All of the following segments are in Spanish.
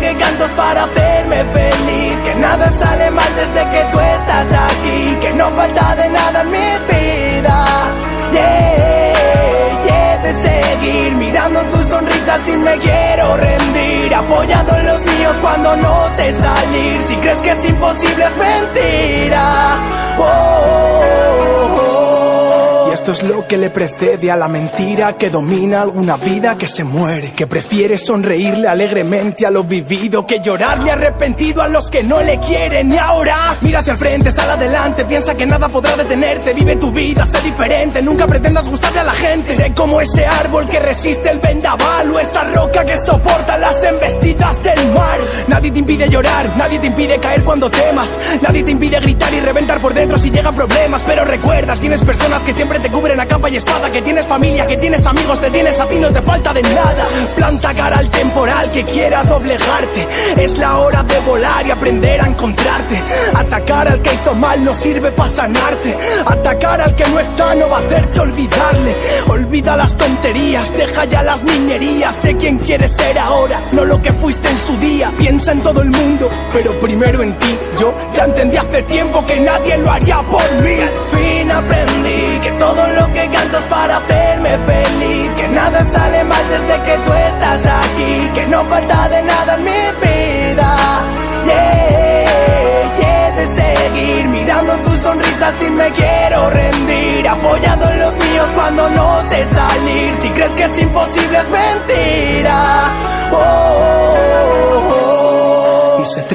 que canto es para hacerme feliz. Que nada sale mal desde que tú estás aquí. Que no falta de nada en mi vida. Yeah, yeah, de seguir mirando tu sonrisa sin me quiero rendir. Apoyado en los míos cuando no sé salir. Si crees que es imposible es mentira. Oh, oh, oh. Esto es lo que le precede a la mentira que domina alguna vida que se muere, que prefiere sonreírle alegremente a lo vivido que llorarle arrepentido a los que no le quieren. Y ahora, mira hacia el frente, sal adelante, piensa que nada podrá detenerte, vive tu vida, sé diferente, nunca pretendas gustarle a la gente. Sé como ese árbol que resiste el vendaval o esa roca que soporta las embestidas del mar. Nadie te impide llorar, nadie te impide caer cuando temas, nadie te impide gritar y reventar por dentro si llegan problemas, pero recuerda, tienes personas que siempre te cubren a capa y espada, que tienes familia, que tienes amigos, te tienes a ti, no te falta de nada. Planta que quiera doblegarte. Es la hora de volar y aprender a encontrarte. Atacar al que hizo mal no sirve para sanarte. Atacar al que no está no va a hacerte olvidarle. Olvida las tonterías, deja ya las niñerías. Sé quién quieres ser ahora, no lo que fuiste en su día. Piensa en todo el mundo, pero primero en ti. Yo ya entendí hace tiempo que nadie lo haría por mí. Al fin aprendí que todo lo que canto es para hacerme feliz. Que nada sale mal desde que tú no falta de nada en mi vida. Yeah, de seguir mirando tu sonrisa sin me quiero rendir. Apoyado en los míos cuando no sé salir. Si crees que es imposible es mentira.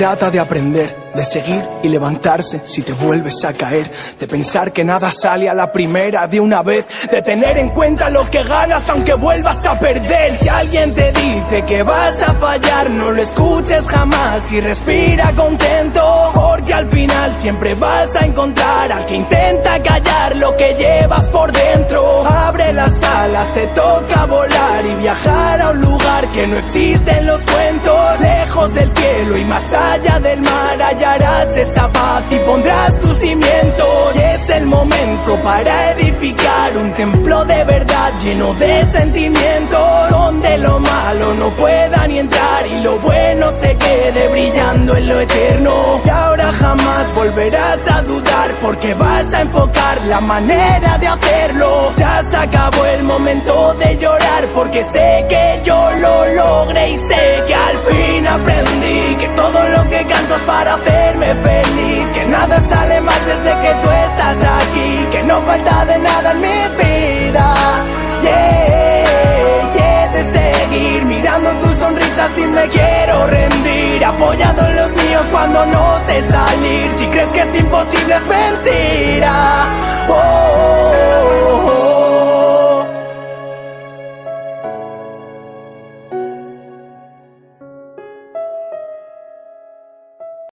Trata de aprender, de seguir y levantarse si te vuelves a caer, de pensar que nada sale a la primera de una vez, de tener en cuenta lo que ganas aunque vuelvas a perder. Si alguien te dice que vas a fallar, no lo escuches jamás y respira contento, porque al final siempre vas a encontrar al que intenta callar lo que llevas por dentro. Abre las alas, te toca volar y viajar a un lugar que no existe en los cuentos, del cielo y más allá del mar hallarás esa paz y pondrás tus cimientos. Y es el momento para edificar un templo de verdad lleno de sentimientos, donde lo malo no pueda ni entrar y lo bueno se quede brillando en lo eterno. Y ahora jamás volverás a dudar porque vas a enfocar la manera de hacerlo. Ya se acabó el momento de llorar porque sé que yo lo logré y sé que al fin aprendí que todo lo que canto es para hacerme feliz. Que nada sale mal desde que tú estás aquí. Que no falta de nada en mi vida. Yeah, yeah, de seguir mirando tu sonrisa sin me quiero rendir. Apoyado en los míos cuando no sé salir. Si crees que es imposible es mentir.